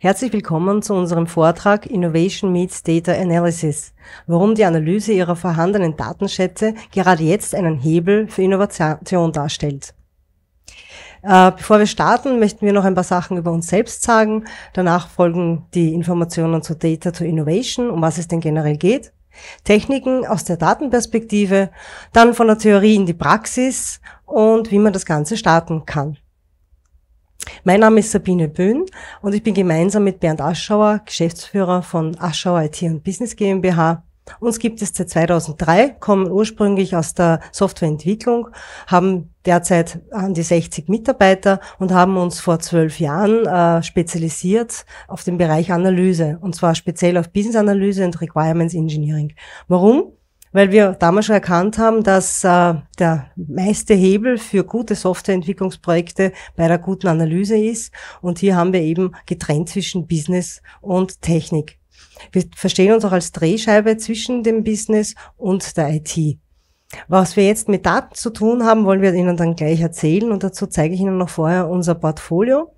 Herzlich willkommen zu unserem Vortrag Innovation Meets Data Analysis, warum die Analyse ihrer vorhandenen Datenschätze gerade jetzt einen Hebel für Innovation darstellt. Äh, bevor wir starten, möchten wir noch ein paar Sachen über uns selbst sagen. Danach folgen die Informationen zu Data to Innovation, um was es denn generell geht. Techniken aus der Datenperspektive, dann von der Theorie in die Praxis und wie man das Ganze starten kann. Mein Name ist Sabine Böhn und ich bin gemeinsam mit Bernd Aschauer, Geschäftsführer von Aschauer IT und Business GmbH. Uns gibt es seit 2003, kommen ursprünglich aus der Softwareentwicklung, haben derzeit an die 60 Mitarbeiter und haben uns vor zwölf Jahren äh, spezialisiert auf den Bereich Analyse und zwar speziell auf Business Analyse und Requirements Engineering. Warum? Weil wir damals schon erkannt haben, dass äh, der meiste Hebel für gute Softwareentwicklungsprojekte bei der guten Analyse ist. Und hier haben wir eben getrennt zwischen Business und Technik. Wir verstehen uns auch als Drehscheibe zwischen dem Business und der IT. Was wir jetzt mit Daten zu tun haben, wollen wir Ihnen dann gleich erzählen und dazu zeige ich Ihnen noch vorher unser Portfolio.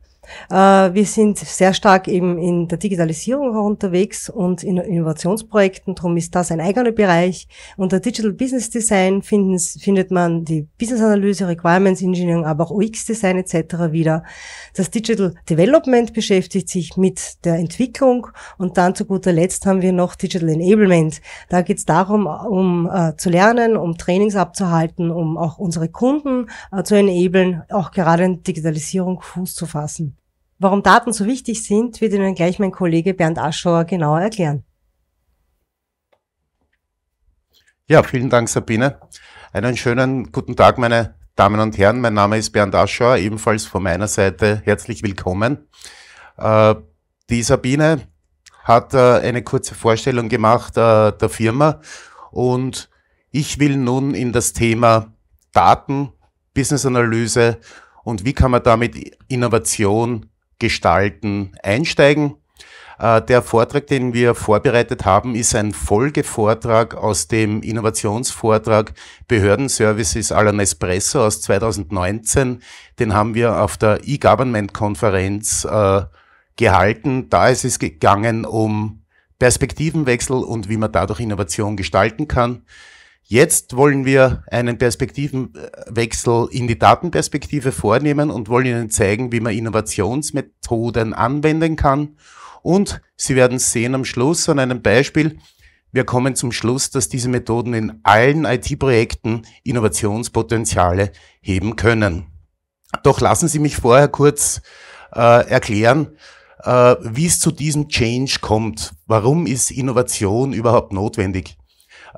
Äh, wir sind sehr stark eben in der Digitalisierung unterwegs und in Innovationsprojekten. Darum ist das ein eigener Bereich. Unter Digital Business Design findet man die Business Analyse, Requirements Engineering, aber auch UX Design etc. wieder. Das Digital Development beschäftigt sich mit der Entwicklung und dann zu guter Letzt haben wir noch Digital Enablement. Da geht es darum, um äh, zu lernen, um Trainings abzuhalten, um auch unsere Kunden äh, zu enablen, auch gerade in Digitalisierung Fuß zu fassen. Warum Daten so wichtig sind, wird Ihnen gleich mein Kollege Bernd Aschauer genauer erklären. Ja, vielen Dank, Sabine. Einen schönen guten Tag, meine Damen und Herren. Mein Name ist Bernd Aschauer, ebenfalls von meiner Seite herzlich willkommen. Äh, die Sabine hat äh, eine kurze Vorstellung gemacht äh, der Firma und ich will nun in das Thema Daten, Business-Analyse und wie kann man damit Innovation Gestalten einsteigen. Äh, der Vortrag, den wir vorbereitet haben, ist ein Folgevortrag aus dem Innovationsvortrag Behördenservices à la Nespresso aus 2019. Den haben wir auf der E-Government-Konferenz äh, gehalten. Da ist es gegangen um Perspektivenwechsel und wie man dadurch Innovation gestalten kann. Jetzt wollen wir einen Perspektivenwechsel in die Datenperspektive vornehmen und wollen Ihnen zeigen, wie man Innovationsmethoden anwenden kann. Und Sie werden sehen am Schluss an einem Beispiel, wir kommen zum Schluss, dass diese Methoden in allen IT-Projekten Innovationspotenziale heben können. Doch lassen Sie mich vorher kurz äh, erklären, äh, wie es zu diesem Change kommt. Warum ist Innovation überhaupt notwendig?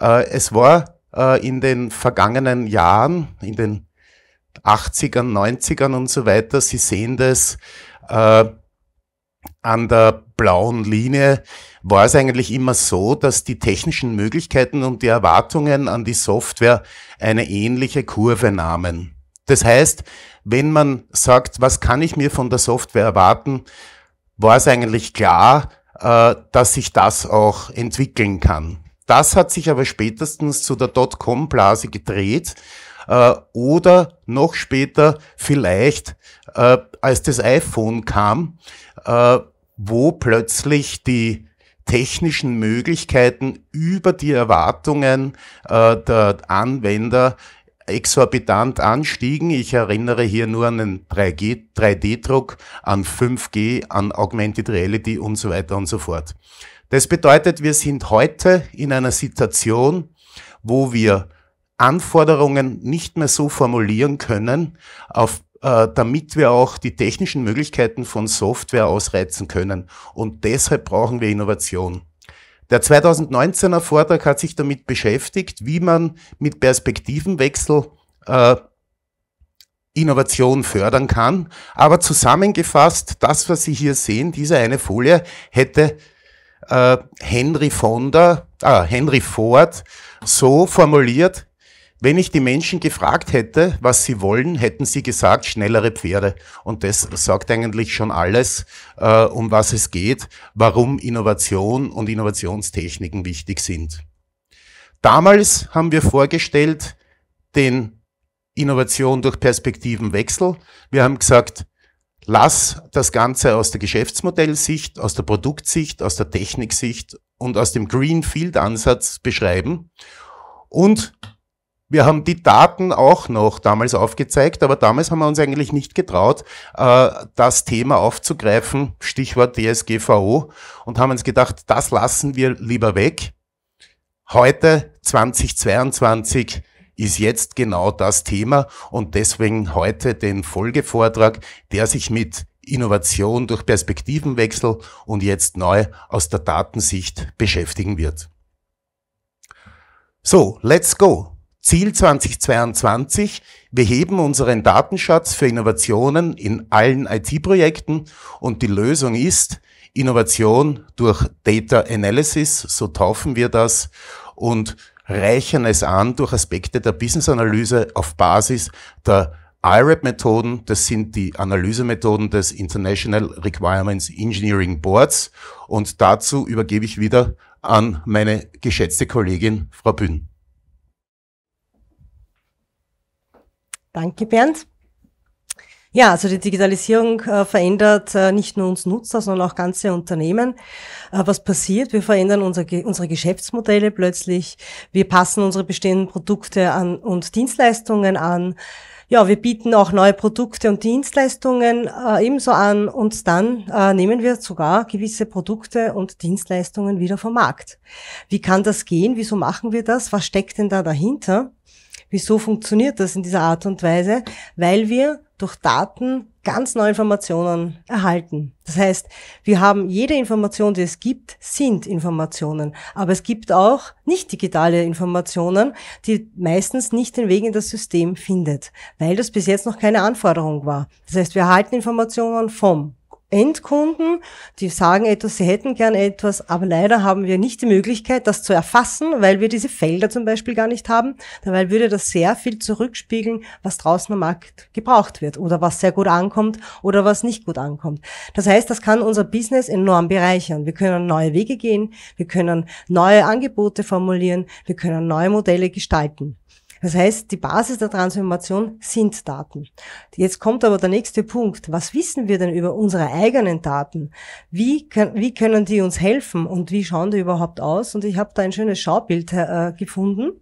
Äh, es war äh, in den vergangenen Jahren, in den 80ern, 90ern und so weiter. Sie sehen das äh, an der blauen Linie war es eigentlich immer so, dass die technischen Möglichkeiten und die Erwartungen an die Software eine ähnliche Kurve nahmen. Das heißt, wenn man sagt, was kann ich mir von der Software erwarten, war es eigentlich klar, äh, dass sich das auch entwickeln kann. Das hat sich aber spätestens zu der Dotcom-Blase gedreht äh, oder noch später vielleicht, äh, als das iPhone kam, äh, wo plötzlich die technischen Möglichkeiten über die Erwartungen äh, der Anwender exorbitant anstiegen. Ich erinnere hier nur an den 3D-Druck, an 5G, an Augmented Reality und so weiter und so fort. Das bedeutet, wir sind heute in einer Situation, wo wir Anforderungen nicht mehr so formulieren können, auf, äh, damit wir auch die technischen Möglichkeiten von Software ausreizen können. Und deshalb brauchen wir Innovation. Der 2019er Vortrag hat sich damit beschäftigt, wie man mit Perspektivenwechsel äh, Innovation fördern kann. Aber zusammengefasst, das, was Sie hier sehen, diese eine Folie, hätte äh, Henry Fonda, ah, Henry Ford so formuliert, wenn ich die Menschen gefragt hätte, was sie wollen, hätten sie gesagt, schnellere Pferde. Und das sagt eigentlich schon alles, äh, um was es geht, warum Innovation und Innovationstechniken wichtig sind. Damals haben wir vorgestellt, den Innovation durch Perspektivenwechsel. Wir haben gesagt, lass das Ganze aus der Geschäftsmodellsicht, aus der Produktsicht, aus der Techniksicht und aus dem Greenfield-Ansatz beschreiben. Und wir haben die Daten auch noch damals aufgezeigt, aber damals haben wir uns eigentlich nicht getraut, äh, das Thema aufzugreifen, Stichwort DSGVO, und haben uns gedacht, das lassen wir lieber weg. Heute, 2022, ist jetzt genau das Thema und deswegen heute den Folgevortrag, der sich mit Innovation durch Perspektivenwechsel und jetzt neu aus der Datensicht beschäftigen wird. So, let's go. Ziel 2022. Wir heben unseren Datenschatz für Innovationen in allen IT-Projekten und die Lösung ist Innovation durch Data Analysis, so taufen wir das, und reichern es an durch Aspekte der Business-Analyse auf Basis der IRAP-Methoden, das sind die Analysemethoden des International Requirements Engineering Boards. Und dazu übergebe ich wieder an meine geschätzte Kollegin Frau Bühn. Danke, Bernd. Ja, also die Digitalisierung äh, verändert äh, nicht nur uns Nutzer, sondern auch ganze Unternehmen. Äh, was passiert? Wir verändern unser, unsere Geschäftsmodelle plötzlich. Wir passen unsere bestehenden Produkte an und Dienstleistungen an. Ja, wir bieten auch neue Produkte und Dienstleistungen äh, ebenso an und dann äh, nehmen wir sogar gewisse Produkte und Dienstleistungen wieder vom Markt. Wie kann das gehen? Wieso machen wir das? Was steckt denn da dahinter? Wieso funktioniert das in dieser Art und Weise? Weil wir durch Daten ganz neue Informationen erhalten. Das heißt, wir haben jede Information, die es gibt, sind Informationen. Aber es gibt auch nicht digitale Informationen, die meistens nicht den Weg in das System findet, weil das bis jetzt noch keine Anforderung war. Das heißt, wir erhalten Informationen vom Endkunden, die sagen etwas, sie hätten gern etwas, aber leider haben wir nicht die Möglichkeit, das zu erfassen, weil wir diese Felder zum Beispiel gar nicht haben. Dabei würde das sehr viel zurückspiegeln, was draußen am Markt gebraucht wird oder was sehr gut ankommt oder was nicht gut ankommt. Das heißt, das kann unser Business enorm bereichern. Wir können neue Wege gehen, wir können neue Angebote formulieren, wir können neue Modelle gestalten. Das heißt, die Basis der Transformation sind Daten. Jetzt kommt aber der nächste Punkt. Was wissen wir denn über unsere eigenen Daten? Wie, können, wie können die uns helfen und wie schauen die überhaupt aus? Und ich habe da ein schönes Schaubild äh, gefunden.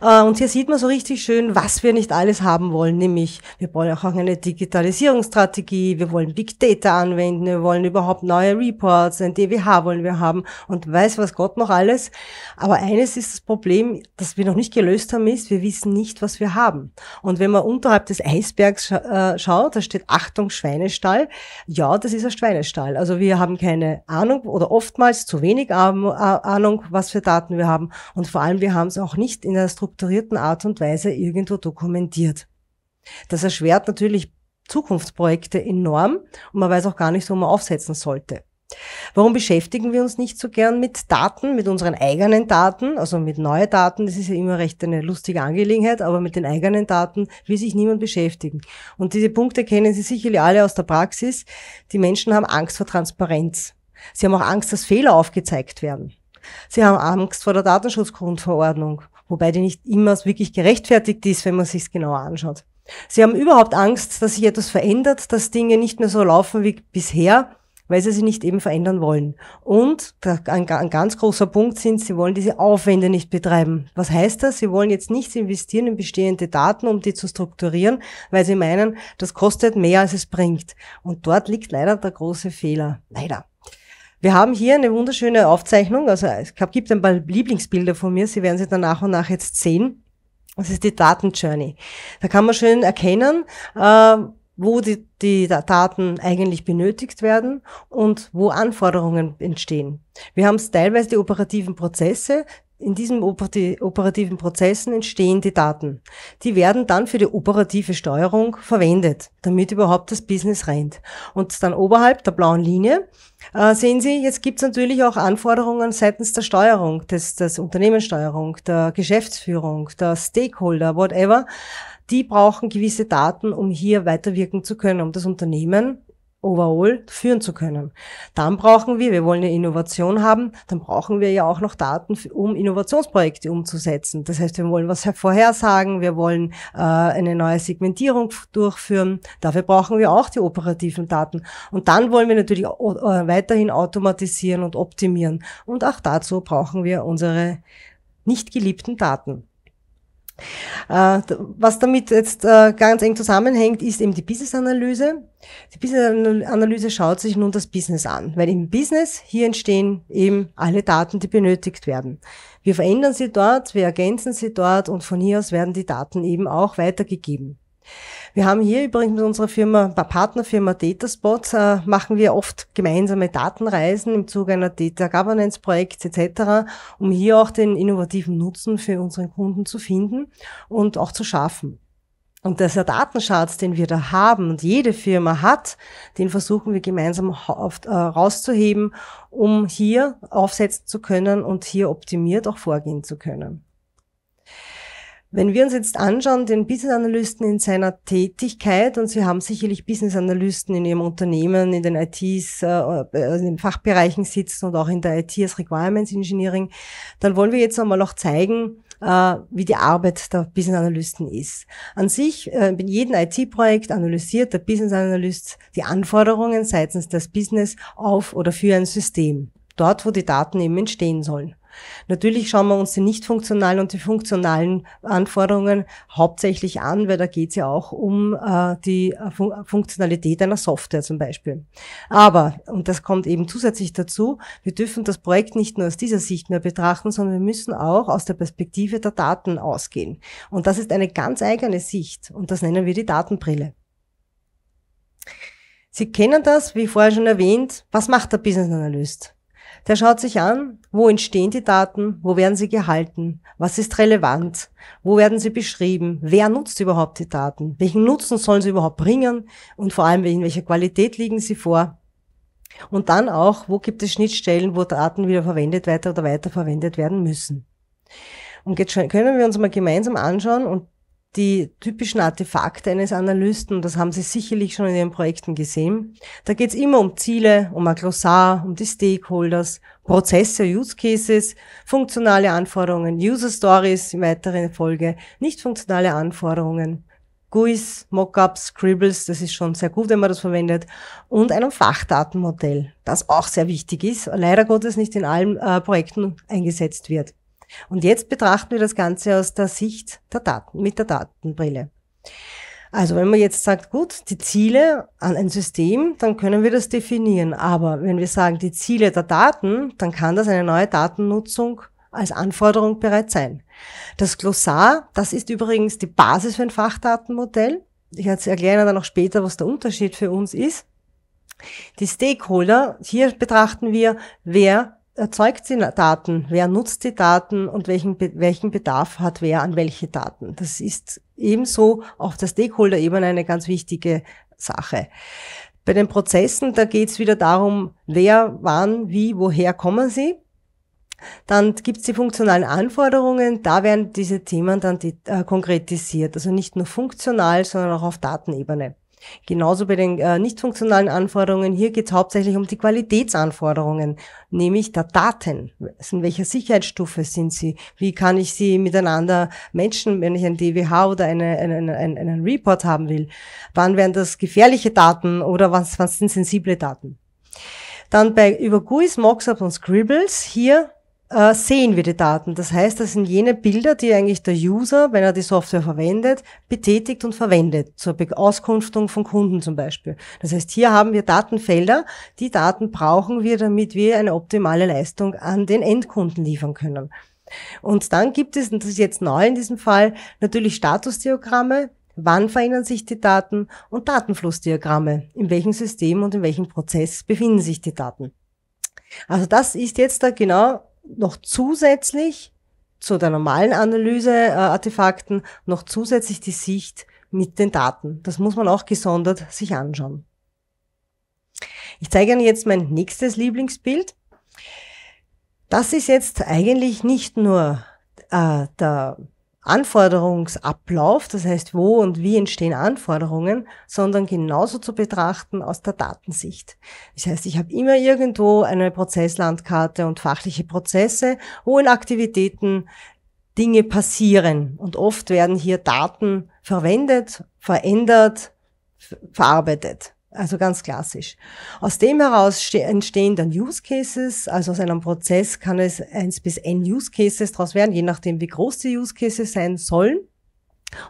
Äh, und hier sieht man so richtig schön, was wir nicht alles haben wollen, nämlich wir wollen auch eine Digitalisierungsstrategie, wir wollen Big Data anwenden, wir wollen überhaupt neue Reports, ein DWH wollen wir haben und weiß was Gott noch alles. Aber eines ist das Problem, das wir noch nicht gelöst haben, ist, wir wissen nicht, was wir haben. Und wenn man unterhalb des Eisbergs äh, schaut, da steht Achtung Schweinestall. Ja, das ist ein Schweinestall. Also wir haben keine Ahnung oder oftmals zu wenig Ahnung, was für Daten wir haben und vor allem wir haben es auch nicht in einer strukturierten Art und Weise irgendwo dokumentiert. Das erschwert natürlich Zukunftsprojekte enorm und man weiß auch gar nicht, wo man aufsetzen sollte. Warum beschäftigen wir uns nicht so gern mit Daten, mit unseren eigenen Daten, also mit neuen Daten? Das ist ja immer recht eine lustige Angelegenheit, aber mit den eigenen Daten will sich niemand beschäftigen. Und diese Punkte kennen Sie sicherlich alle aus der Praxis. Die Menschen haben Angst vor Transparenz. Sie haben auch Angst, dass Fehler aufgezeigt werden. Sie haben Angst vor der Datenschutzgrundverordnung wobei die nicht immer wirklich gerechtfertigt ist, wenn man sich es genauer anschaut. Sie haben überhaupt Angst, dass sich etwas verändert, dass Dinge nicht mehr so laufen wie bisher, weil sie sie nicht eben verändern wollen. Und ein, ganz großer Punkt sind, sie wollen diese Aufwände nicht betreiben. Was heißt das? Sie wollen jetzt nicht investieren in bestehende Daten, um die zu strukturieren, weil sie meinen, das kostet mehr, als es bringt. Und dort liegt leider der große Fehler. Leider. Wir haben hier eine wunderschöne Aufzeichnung. Also es gibt ein paar Lieblingsbilder von mir. Sie werden sie dann nach und nach jetzt sehen. Das ist die Datenjourney. Da kann man schön erkennen, äh, wo die, die Daten eigentlich benötigt werden und wo Anforderungen entstehen. Wir haben teilweise die operativen Prozesse, in diesen operativen Prozessen entstehen die Daten. Die werden dann für die operative Steuerung verwendet, damit überhaupt das Business rennt. Und dann oberhalb der blauen Linie äh, sehen Sie, jetzt gibt es natürlich auch Anforderungen seitens der Steuerung, des, des Unternehmenssteuerung, der Geschäftsführung, der Stakeholder, whatever. Die brauchen gewisse Daten, um hier weiterwirken zu können, um das Unternehmen overall führen zu können. Dann brauchen wir, wir wollen eine Innovation haben, dann brauchen wir ja auch noch Daten, um Innovationsprojekte umzusetzen. Das heißt, wir wollen was vorhersagen, wir wollen äh, eine neue Segmentierung durchführen. Dafür brauchen wir auch die operativen Daten. Und dann wollen wir natürlich äh, weiterhin automatisieren und optimieren. Und auch dazu brauchen wir unsere nicht geliebten Daten. Äh, was damit jetzt äh, ganz eng zusammenhängt, ist eben die Business-Analyse. Die Business-Analyse schaut sich nun das Business an, weil im Business hier entstehen eben alle Daten, die benötigt werden. Wir verändern sie dort, wir ergänzen sie dort und von hier aus werden die Daten eben auch weitergegeben. Wir haben hier übrigens mit unserer Firma, Partnerfirma Dataspot, äh, machen wir oft gemeinsame Datenreisen im Zuge einer Data Governance Projekts etc., um hier auch den innovativen Nutzen für unseren Kunden zu finden und auch zu schaffen. Und dieser Datenschatz, den wir da haben und jede Firma hat, den versuchen wir gemeinsam auf, äh, rauszuheben, um hier aufsetzen zu können und hier optimiert auch vorgehen zu können. Wenn wir uns jetzt anschauen, den Business Analysten in seiner Tätigkeit, und Sie haben sicherlich Business Analysten in Ihrem Unternehmen, in den ITs, äh, in den Fachbereichen sitzen und auch in der IT als Requirements Engineering, dann wollen wir jetzt einmal auch zeigen, äh, wie die Arbeit der Business Analysten ist. An sich, äh, in jedem IT-Projekt analysiert der Business Analyst die Anforderungen seitens des Business auf oder für ein System. Dort, wo die Daten eben entstehen sollen. Natürlich schauen wir uns die nicht funktionalen und die funktionalen Anforderungen hauptsächlich an, weil da geht es ja auch um äh, die äh, Funktionalität einer Software zum Beispiel. Aber, und das kommt eben zusätzlich dazu, wir dürfen das Projekt nicht nur aus dieser Sicht mehr betrachten, sondern wir müssen auch aus der Perspektive der Daten ausgehen. Und das ist eine ganz eigene Sicht und das nennen wir die Datenbrille. Sie kennen das, wie vorher schon erwähnt. Was macht der Business Analyst? Der schaut sich an, wo entstehen die Daten, wo werden sie gehalten, was ist relevant, wo werden sie beschrieben, wer nutzt überhaupt die Daten, welchen Nutzen sollen sie überhaupt bringen und vor allem in welcher Qualität liegen sie vor. Und dann auch, wo gibt es Schnittstellen, wo Daten wieder verwendet weiter oder weiterverwendet werden müssen. Und jetzt können wir uns mal gemeinsam anschauen und die typischen Artefakte eines Analysten, das haben Sie sicherlich schon in Ihren Projekten gesehen. Da geht es immer um Ziele, um ein Glossar, um die Stakeholders, Prozesse, Use Cases, funktionale Anforderungen, User Stories in weiteren Folge, nicht funktionale Anforderungen, GUIs, Mockups, Scribbles, das ist schon sehr gut, wenn man das verwendet, und einem Fachdatenmodell, das auch sehr wichtig ist, leider Gottes nicht in allen äh, Projekten eingesetzt wird. Und jetzt betrachten wir das Ganze aus der Sicht der Daten, mit der Datenbrille. Also wenn man jetzt sagt, gut, die Ziele an ein System, dann können wir das definieren. Aber wenn wir sagen, die Ziele der Daten, dann kann das eine neue Datennutzung als Anforderung bereits sein. Das Glossar, das ist übrigens die Basis für ein Fachdatenmodell. Ich erkläre dann noch später, was der Unterschied für uns ist. Die Stakeholder, hier betrachten wir, wer erzeugt die Daten, wer nutzt die Daten und welchen, welchen Bedarf hat wer an welche Daten. Das ist ebenso auf der Stakeholder-Ebene eine ganz wichtige Sache. Bei den Prozessen, da geht es wieder darum, wer, wann, wie, woher kommen sie. Dann gibt es die funktionalen Anforderungen, da werden diese Themen dann äh, konkretisiert. Also nicht nur funktional, sondern auch auf Datenebene. Genauso bei den äh, nicht funktionalen Anforderungen. Hier geht es hauptsächlich um die Qualitätsanforderungen, nämlich der Daten. In welcher Sicherheitsstufe sind sie? Wie kann ich sie miteinander matchen, wenn ich ein DWH oder eine, eine, einen, einen Report haben will? Wann werden das gefährliche Daten oder was, was sind sensible Daten? Dann bei über GUIs, Mockups und Scribbles hier äh, sehen wir die Daten. Das heißt, das sind jene Bilder, die eigentlich der User, wenn er die Software verwendet, betätigt und verwendet, zur Auskunftung von Kunden zum Beispiel. Das heißt, hier haben wir Datenfelder. Die Daten brauchen wir, damit wir eine optimale Leistung an den Endkunden liefern können. Und dann gibt es, und das ist jetzt neu in diesem Fall, natürlich Statusdiagramme, wann verändern sich die Daten und Datenflussdiagramme, in welchem System und in welchem Prozess befinden sich die Daten. Also das ist jetzt da genau noch zusätzlich zu der normalen Analyse-Artefakten noch zusätzlich die Sicht mit den Daten. Das muss man auch gesondert sich anschauen. Ich zeige Ihnen jetzt mein nächstes Lieblingsbild. Das ist jetzt eigentlich nicht nur äh, der Anforderungsablauf, das heißt, wo und wie entstehen Anforderungen, sondern genauso zu betrachten aus der Datensicht. Das heißt, ich habe immer irgendwo eine Prozesslandkarte und fachliche Prozesse, wo in Aktivitäten Dinge passieren. Und oft werden hier Daten verwendet, verändert, verarbeitet. Also ganz klassisch. Aus dem heraus entstehen dann Use Cases. Also aus einem Prozess kann es eins bis n Use Cases daraus werden, je nachdem, wie groß die Use Cases sein sollen.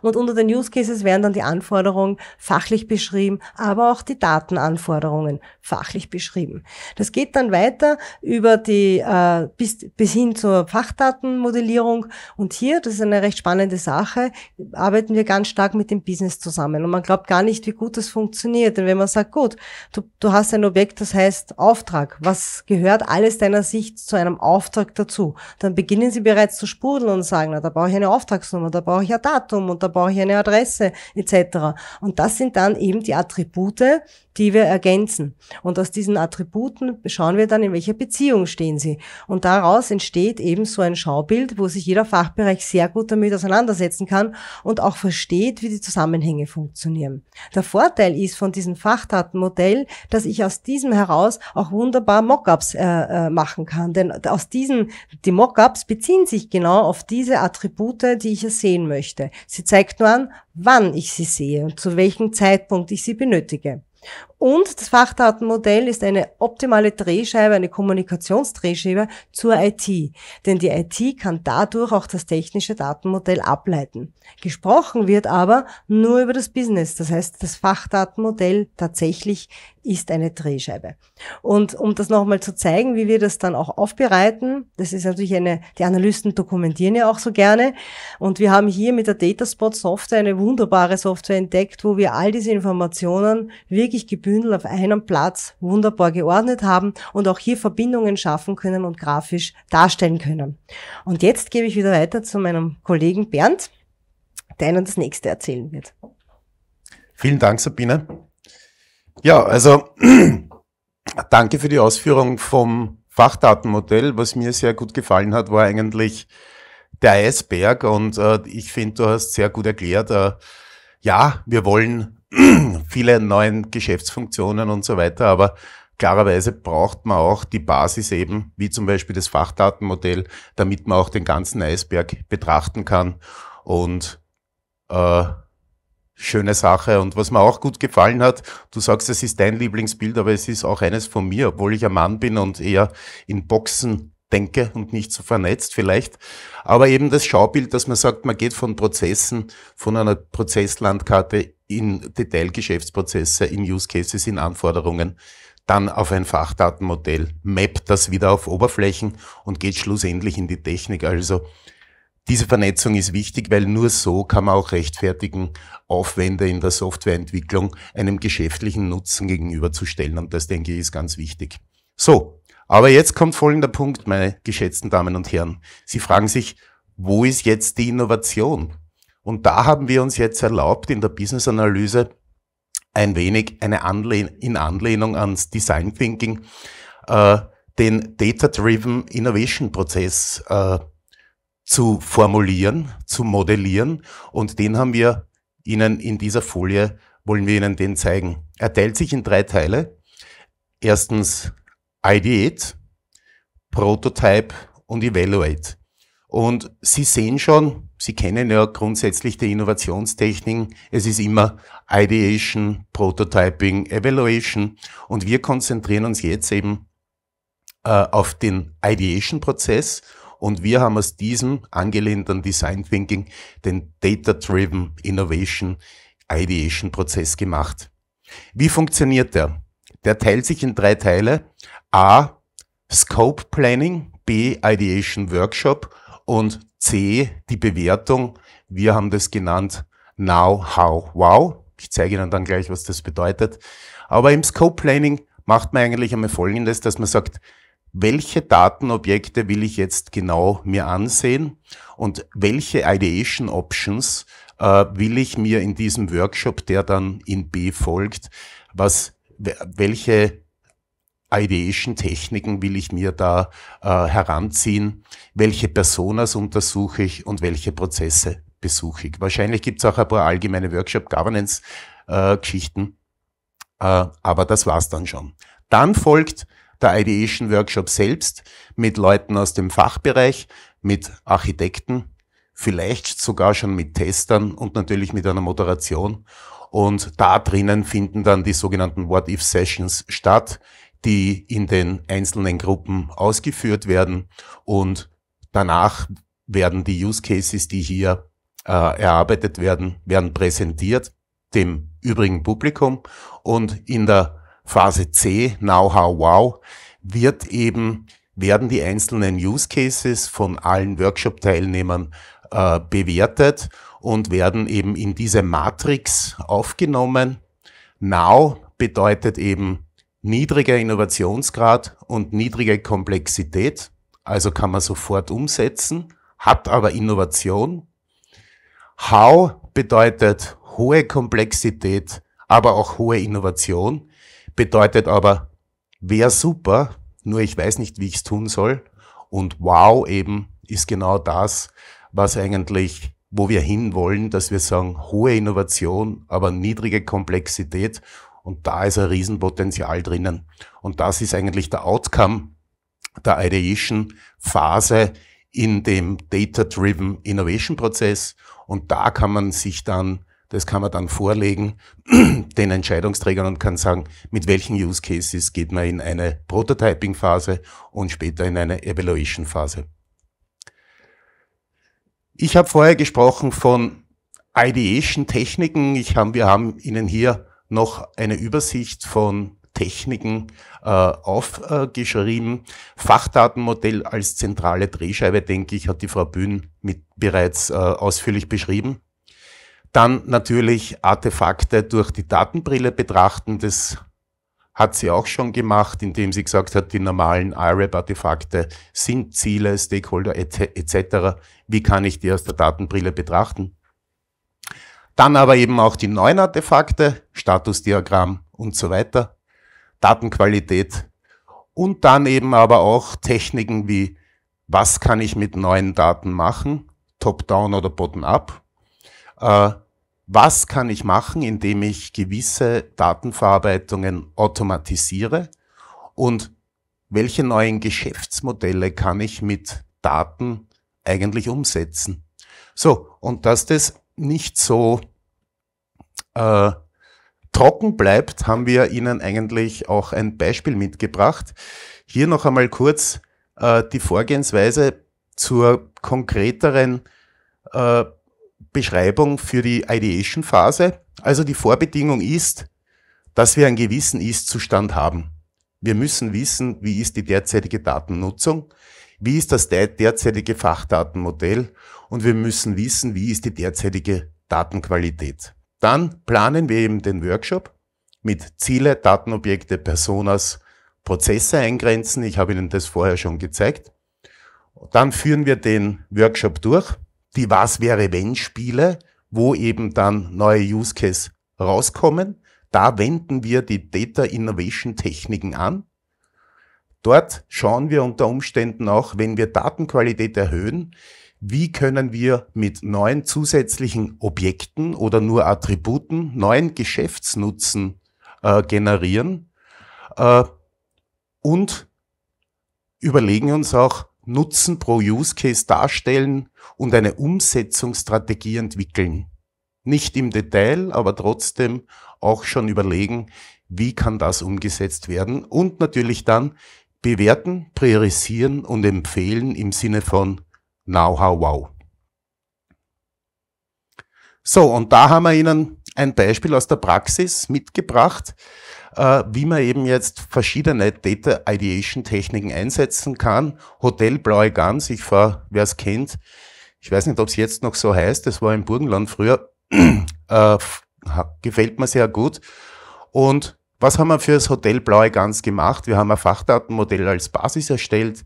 Und unter den Use Cases werden dann die Anforderungen fachlich beschrieben, aber auch die Datenanforderungen fachlich beschrieben. Das geht dann weiter über die äh, bis, bis hin zur Fachdatenmodellierung. Und hier, das ist eine recht spannende Sache, arbeiten wir ganz stark mit dem Business zusammen. Und man glaubt gar nicht, wie gut das funktioniert. Denn wenn man sagt, gut, du, du hast ein Objekt, das heißt Auftrag, was gehört alles deiner Sicht zu einem Auftrag dazu? Dann beginnen sie bereits zu sprudeln und sagen, na, da brauche ich eine Auftragsnummer, da brauche ich ein Datum und da brauche ich eine Adresse etc. Und das sind dann eben die Attribute, die wir ergänzen. Und aus diesen Attributen schauen wir dann, in welcher Beziehung stehen sie. Und daraus entsteht eben so ein Schaubild, wo sich jeder Fachbereich sehr gut damit auseinandersetzen kann und auch versteht, wie die Zusammenhänge funktionieren. Der Vorteil ist von diesem Fachdatenmodell, dass ich aus diesem heraus auch wunderbar Mockups äh, äh, machen kann. Denn aus diesen, die Mockups beziehen sich genau auf diese Attribute, die ich sehen möchte. Sie zeigt nur an, wann ich sie sehe und zu welchem Zeitpunkt ich sie benötige. Und das Fachdatenmodell ist eine optimale Drehscheibe, eine Kommunikationsdrehscheibe zur IT. Denn die IT kann dadurch auch das technische Datenmodell ableiten. Gesprochen wird aber nur über das Business. Das heißt, das Fachdatenmodell tatsächlich ist eine Drehscheibe. Und um das nochmal zu zeigen, wie wir das dann auch aufbereiten, das ist natürlich eine, die Analysten dokumentieren ja auch so gerne. Und wir haben hier mit der Dataspot Software eine wunderbare Software entdeckt, wo wir all diese Informationen wirklich gebündelt auf einem Platz wunderbar geordnet haben und auch hier Verbindungen schaffen können und grafisch darstellen können. Und jetzt gebe ich wieder weiter zu meinem Kollegen Bernd, der Ihnen das nächste erzählen wird. Vielen Dank, Sabine. Ja, also danke für die Ausführung vom Fachdatenmodell. Was mir sehr gut gefallen hat, war eigentlich der Eisberg und äh, ich finde, du hast sehr gut erklärt, äh, ja, wir wollen viele neue Geschäftsfunktionen und so weiter, aber klarerweise braucht man auch die Basis eben, wie zum Beispiel das Fachdatenmodell, damit man auch den ganzen Eisberg betrachten kann und äh, schöne Sache. Und was mir auch gut gefallen hat, du sagst, es ist dein Lieblingsbild, aber es ist auch eines von mir, obwohl ich ein Mann bin und eher in Boxen denke und nicht so vernetzt vielleicht. Aber eben das Schaubild, dass man sagt, man geht von Prozessen, von einer Prozesslandkarte in Detailgeschäftsprozesse, in Use Cases, in Anforderungen, dann auf ein Fachdatenmodell, mappt das wieder auf Oberflächen und geht schlussendlich in die Technik. Also diese Vernetzung ist wichtig, weil nur so kann man auch rechtfertigen, Aufwände in der Softwareentwicklung einem geschäftlichen Nutzen gegenüberzustellen. Und das, denke ich, ist ganz wichtig. So, aber jetzt kommt folgender Punkt, meine geschätzten Damen und Herren. Sie fragen sich, wo ist jetzt die Innovation? Und da haben wir uns jetzt erlaubt, in der Business-Analyse ein wenig eine Anlehn in Anlehnung ans Design Thinking äh, den Data-Driven Innovation-Prozess äh, zu formulieren, zu modellieren. Und den haben wir Ihnen in dieser Folie, wollen wir Ihnen den zeigen. Er teilt sich in drei Teile. Erstens Ideate, Prototype und Evaluate. Und Sie sehen schon, Sie kennen ja grundsätzlich die Innovationstechniken. Es ist immer Ideation, Prototyping, Evaluation. Und wir konzentrieren uns jetzt eben äh, auf den Ideation-Prozess und wir haben aus diesem angelehnten Design Thinking den Data-Driven Innovation Ideation Prozess gemacht. Wie funktioniert der? Der teilt sich in drei Teile. A, Scope Planning, B, Ideation Workshop und C, die Bewertung. Wir haben das genannt Now, How, Wow. Ich zeige Ihnen dann gleich, was das bedeutet. Aber im Scope Planning macht man eigentlich einmal Folgendes, dass man sagt, welche Datenobjekte will ich jetzt genau mir ansehen und welche Ideation Options äh, will ich mir in diesem Workshop, der dann in B folgt, was, welche Ideation Techniken will ich mir da äh, heranziehen, welche Personas untersuche ich und welche Prozesse besuchig. Wahrscheinlich gibt es auch ein paar allgemeine Workshop-Governance-Geschichten, äh, aber das war's dann schon. Dann folgt der Ideation Workshop selbst mit Leuten aus dem Fachbereich, mit Architekten, vielleicht sogar schon mit Testern und natürlich mit einer Moderation. Und da drinnen finden dann die sogenannten What-If-Sessions statt, die in den einzelnen Gruppen ausgeführt werden. Und danach werden die Use Cases, die hier äh, erarbeitet werden, werden präsentiert dem übrigen Publikum. Und in der Phase C, Now How Wow, wird eben, werden die einzelnen Use Cases von allen Workshop-Teilnehmern äh, bewertet und werden eben in diese Matrix aufgenommen. Now bedeutet eben niedriger Innovationsgrad und niedrige Komplexität, also kann man sofort umsetzen, hat aber Innovation. How bedeutet hohe Komplexität, aber auch hohe Innovation bedeutet aber, wäre super, nur ich weiß nicht, wie ich es tun soll. Und wow eben ist genau das, was eigentlich, wo wir hinwollen, dass wir sagen, hohe Innovation, aber niedrige Komplexität. Und da ist ein Riesenpotenzial drinnen. Und das ist eigentlich der Outcome der Ideation Phase in dem Data-Driven Innovation Prozess. Und da kann man sich dann das kann man dann vorlegen den Entscheidungsträgern und kann sagen, mit welchen Use Cases geht man in eine Prototyping-Phase und später in eine Evaluation-Phase. Ich habe vorher gesprochen von Ideation-Techniken. Ich hab, wir haben Ihnen hier noch eine Übersicht von Techniken äh, aufgeschrieben. Fachdatenmodell als zentrale Drehscheibe, denke ich, hat die Frau Bühn mit bereits äh, ausführlich beschrieben. Dann natürlich Artefakte durch die Datenbrille betrachten. Das hat sie auch schon gemacht, indem sie gesagt hat, die normalen IRAP-Artefakte sind Ziele, Stakeholder etc. Wie kann ich die aus der Datenbrille betrachten? Dann aber eben auch die neuen Artefakte, Statusdiagramm und so weiter, Datenqualität und dann eben aber auch Techniken wie, was kann ich mit neuen Daten machen, top-down oder bottom-up, äh, was kann ich machen, indem ich gewisse Datenverarbeitungen automatisiere und welche neuen Geschäftsmodelle kann ich mit Daten eigentlich umsetzen. So, und dass das nicht so äh, trocken bleibt, haben wir Ihnen eigentlich auch ein Beispiel mitgebracht. Hier noch einmal kurz äh, die Vorgehensweise zur konkreteren äh, Beschreibung für die Ideation-Phase. Also die Vorbedingung ist, dass wir einen gewissen Ist-Zustand haben. Wir müssen wissen, wie ist die derzeitige Datennutzung, wie ist das derzeitige Fachdatenmodell und wir müssen wissen, wie ist die derzeitige Datenqualität. Dann planen wir eben den Workshop mit Ziele, Datenobjekte, Personas, Prozesse eingrenzen. Ich habe Ihnen das vorher schon gezeigt. Dann führen wir den Workshop durch die Was wäre wenn Spiele, wo eben dann neue Use Case rauskommen. Da wenden wir die Data Innovation Techniken an. Dort schauen wir unter Umständen auch, wenn wir Datenqualität erhöhen, wie können wir mit neuen zusätzlichen Objekten oder nur Attributen neuen Geschäftsnutzen äh, generieren äh, und überlegen uns auch, Nutzen pro Use Case darstellen und eine Umsetzungsstrategie entwickeln. Nicht im Detail, aber trotzdem auch schon überlegen, wie kann das umgesetzt werden und natürlich dann bewerten, priorisieren und empfehlen im Sinne von Now, How, Wow. So, und da haben wir Ihnen ein Beispiel aus der Praxis mitgebracht äh, wie man eben jetzt verschiedene Data Ideation Techniken einsetzen kann. Hotel Blaue Gans, ich fahre, wer es kennt, ich weiß nicht, ob es jetzt noch so heißt, das war im Burgenland früher, äh, gefällt mir sehr gut. Und was haben wir für das Hotel Blaue Gans gemacht? Wir haben ein Fachdatenmodell als Basis erstellt.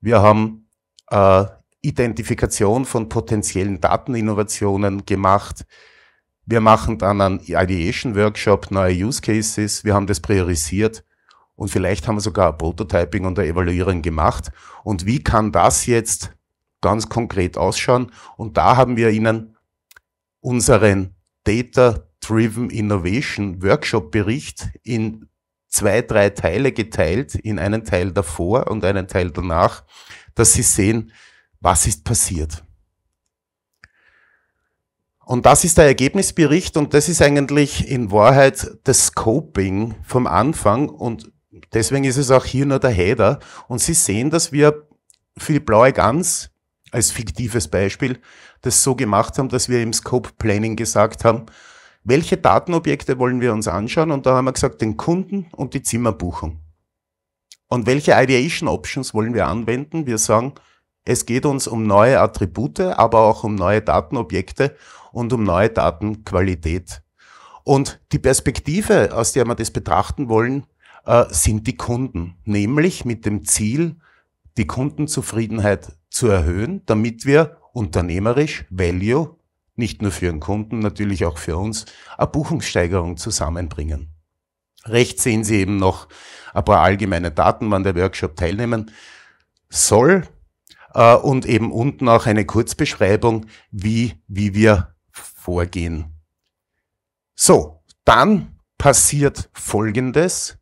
Wir haben äh, Identifikation von potenziellen Dateninnovationen gemacht. Wir machen dann einen Ideation Workshop, neue Use Cases. Wir haben das priorisiert und vielleicht haben wir sogar ein Prototyping und eine Evaluierung gemacht. Und wie kann das jetzt ganz konkret ausschauen? Und da haben wir Ihnen unseren Data-Driven Innovation Workshop Bericht in zwei, drei Teile geteilt, in einen Teil davor und einen Teil danach, dass Sie sehen, was ist passiert. Und das ist der Ergebnisbericht und das ist eigentlich in Wahrheit das Scoping vom Anfang und deswegen ist es auch hier nur der Header. Und Sie sehen, dass wir für die blaue Gans als fiktives Beispiel das so gemacht haben, dass wir im Scope Planning gesagt haben, welche Datenobjekte wollen wir uns anschauen? Und da haben wir gesagt, den Kunden und die Zimmerbuchung. Und welche Ideation Options wollen wir anwenden? Wir sagen, es geht uns um neue Attribute, aber auch um neue Datenobjekte und um neue Datenqualität. Und die Perspektive, aus der wir das betrachten wollen, äh, sind die Kunden, nämlich mit dem Ziel, die Kundenzufriedenheit zu erhöhen, damit wir unternehmerisch Value, nicht nur für den Kunden, natürlich auch für uns, eine Buchungssteigerung zusammenbringen. Rechts sehen Sie eben noch ein paar allgemeine Daten, wann der Workshop teilnehmen soll äh, und eben unten auch eine Kurzbeschreibung, wie, wie wir vorgehen. So, dann passiert Folgendes.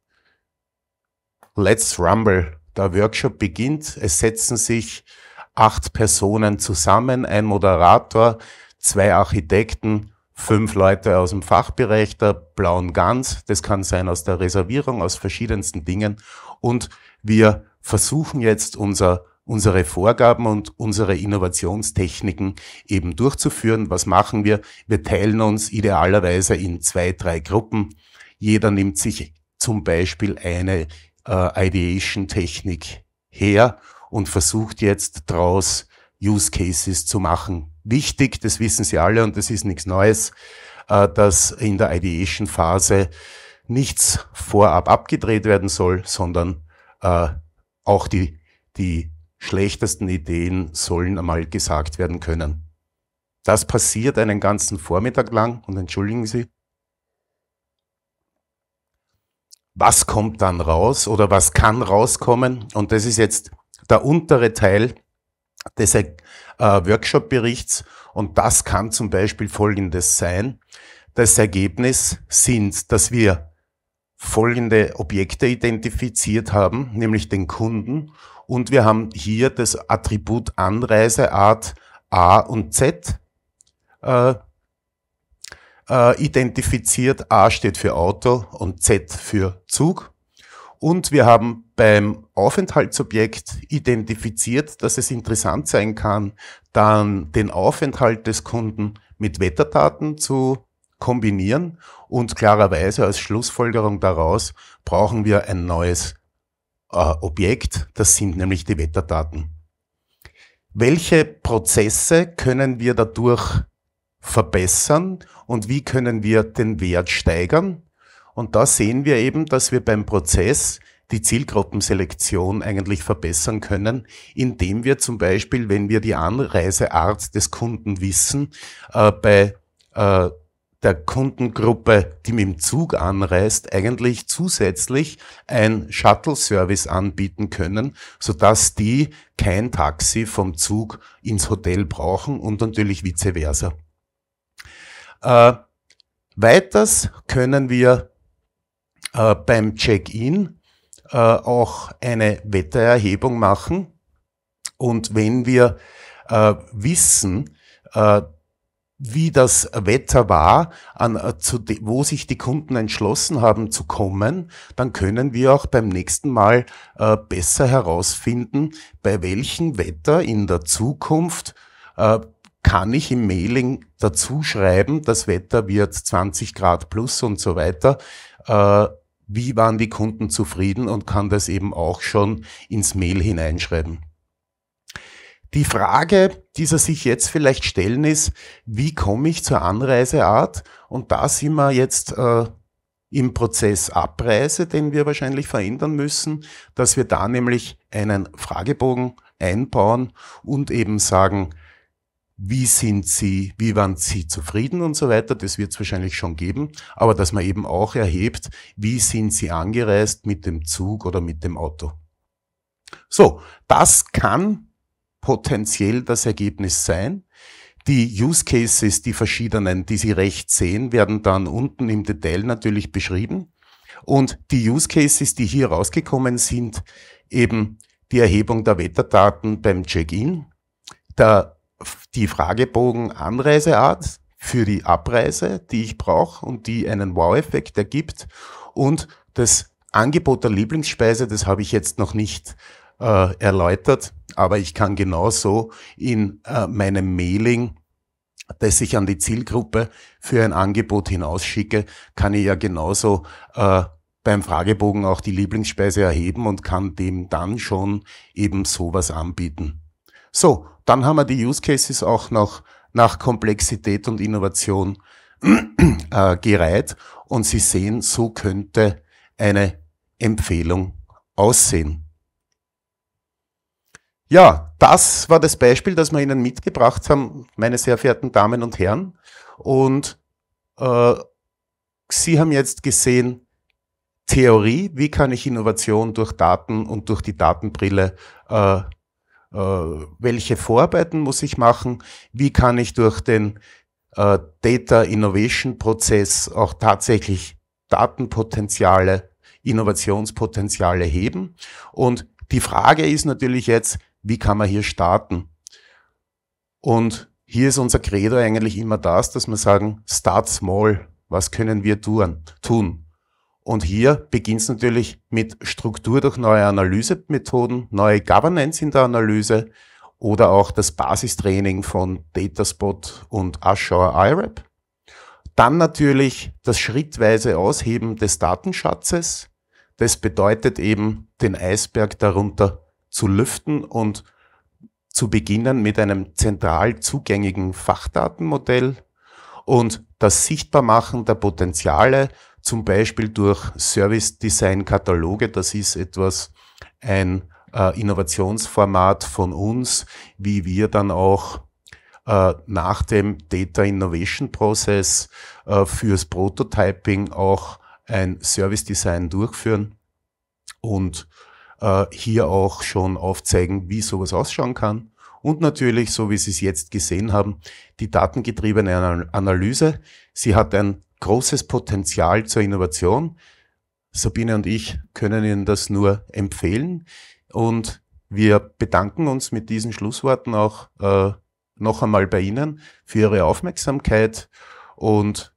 Let's Rumble. Der Workshop beginnt. Es setzen sich acht Personen zusammen, ein Moderator, zwei Architekten, fünf Leute aus dem Fachbereich der blauen Gans. Das kann sein aus der Reservierung, aus verschiedensten Dingen. Und wir versuchen jetzt unser, unsere Vorgaben und unsere Innovationstechniken eben durchzuführen. Was machen wir? Wir teilen uns idealerweise in zwei, drei Gruppen. Jeder nimmt sich zum Beispiel eine äh, Ideation-Technik her und versucht jetzt daraus Use Cases zu machen. Wichtig, das wissen Sie alle und das ist nichts Neues, äh, dass in der Ideation-Phase nichts vorab abgedreht werden soll, sondern äh, auch die, die schlechtesten Ideen sollen einmal gesagt werden können. Das passiert einen ganzen Vormittag lang und entschuldigen Sie, was kommt dann raus oder was kann rauskommen. Und das ist jetzt der untere Teil des äh, Workshop-Berichts. Und das kann zum Beispiel Folgendes sein. Das Ergebnis sind, dass wir folgende Objekte identifiziert haben, nämlich den Kunden. Und wir haben hier das Attribut Anreiseart A und Z äh, äh, identifiziert. A steht für Auto und Z für Zug. Und wir haben beim Aufenthaltsobjekt identifiziert, dass es interessant sein kann, dann den Aufenthalt des Kunden mit Wetterdaten zu kombinieren und klarerweise als Schlussfolgerung daraus brauchen wir ein neues äh, Objekt, das sind nämlich die Wetterdaten. Welche Prozesse können wir dadurch verbessern und wie können wir den Wert steigern. Und da sehen wir eben, dass wir beim Prozess die Zielgruppenselektion eigentlich verbessern können, indem wir zum Beispiel, wenn wir die Anreiseart des Kunden wissen, äh, bei äh, der Kundengruppe, die mit dem Zug anreist, eigentlich zusätzlich ein Shuttle-Service anbieten können, sodass die kein Taxi vom Zug ins Hotel brauchen und natürlich vice versa. Äh, weiters können wir äh, beim Check-in äh, auch eine Wettererhebung machen. Und wenn wir äh, wissen, äh, wie das Wetter war, an, äh, zu de, wo sich die Kunden entschlossen haben zu kommen, dann können wir auch beim nächsten Mal äh, besser herausfinden, bei welchem Wetter in der Zukunft äh, kann ich im Mailing dazu schreiben, das Wetter wird 20 Grad plus und so weiter. Äh, wie waren die Kunden zufrieden und kann das eben auch schon ins Mail hineinschreiben. Die Frage, die Sie sich jetzt vielleicht stellen, ist, wie komme ich zur Anreiseart? Und da sind wir jetzt äh, im Prozess Abreise, den wir wahrscheinlich verändern müssen, dass wir da nämlich einen Fragebogen einbauen und eben sagen, wie sind sie, wie waren sie zufrieden und so weiter, das wird es wahrscheinlich schon geben, aber dass man eben auch erhebt, wie sind sie angereist mit dem Zug oder mit dem Auto. So, das kann potenziell das Ergebnis sein. Die Use Cases, die verschiedenen, die Sie rechts sehen, werden dann unten im Detail natürlich beschrieben. Und die Use Cases, die hier rausgekommen sind, eben die Erhebung der Wetterdaten beim Check-in, die Fragebogen Anreiseart für die Abreise, die ich brauche und die einen Wow-Effekt ergibt und das Angebot der Lieblingsspeise, das habe ich jetzt noch nicht äh, erläutert, aber ich kann genauso in äh, meinem Mailing, das ich an die Zielgruppe für ein Angebot hinausschicke, kann ich ja genauso äh, beim Fragebogen auch die Lieblingsspeise erheben und kann dem dann schon eben sowas anbieten. So, dann haben wir die Use Cases auch noch nach Komplexität und Innovation äh, gereiht und Sie sehen, so könnte eine Empfehlung aussehen. Ja, das war das Beispiel, das wir Ihnen mitgebracht haben, meine sehr verehrten Damen und Herren. Und äh, Sie haben jetzt gesehen, Theorie, wie kann ich Innovation durch Daten und durch die Datenbrille, äh, äh, welche Vorarbeiten muss ich machen, wie kann ich durch den äh, Data Innovation Prozess auch tatsächlich Datenpotenziale, Innovationspotenziale heben. Und die Frage ist natürlich jetzt, wie kann man hier starten? Und hier ist unser Credo eigentlich immer das, dass wir sagen, start small. Was können wir tun? Und hier beginnt es natürlich mit Struktur durch neue Analysemethoden, neue Governance in der Analyse oder auch das Basistraining von Dataspot und Azure IRAP. Dann natürlich das schrittweise Ausheben des Datenschatzes. Das bedeutet eben, den Eisberg darunter zu lüften und zu beginnen mit einem zentral zugänglichen Fachdatenmodell und das Sichtbarmachen der Potenziale zum Beispiel durch Service Design Kataloge. Das ist etwas, ein äh, Innovationsformat von uns, wie wir dann auch äh, nach dem Data Innovation Prozess äh, fürs Prototyping auch ein Service Design durchführen und äh, hier auch schon aufzeigen, wie sowas ausschauen kann. Und natürlich, so wie Sie es jetzt gesehen haben, die datengetriebene Analyse. Sie hat ein großes Potenzial zur Innovation. Sabine und ich können Ihnen das nur empfehlen. Und wir bedanken uns mit diesen Schlussworten auch äh, noch einmal bei Ihnen für Ihre Aufmerksamkeit und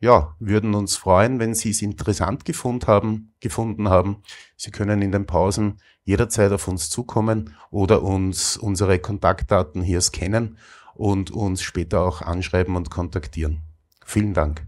ja, würden uns freuen, wenn Sie es interessant gefund haben, gefunden haben. Sie können in den Pausen jederzeit auf uns zukommen oder uns unsere Kontaktdaten hier scannen und uns später auch anschreiben und kontaktieren. Vielen Dank.